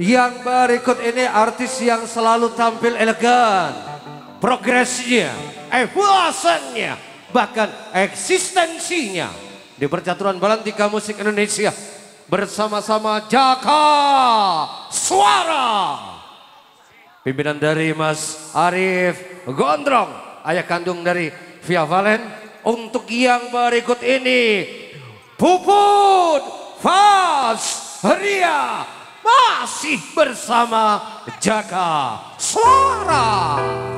Yang berikut ini artis yang selalu tampil elegan. Progresnya, evolusinya, bahkan eksistensinya. Di percaturan balantika musik Indonesia. Bersama-sama Jaka Suara. Pimpinan dari Mas Arif Gondrong. Ayah kandung dari Via Valen. Untuk yang berikut ini. Puput Fas Ria masih bersama Jaka Suara.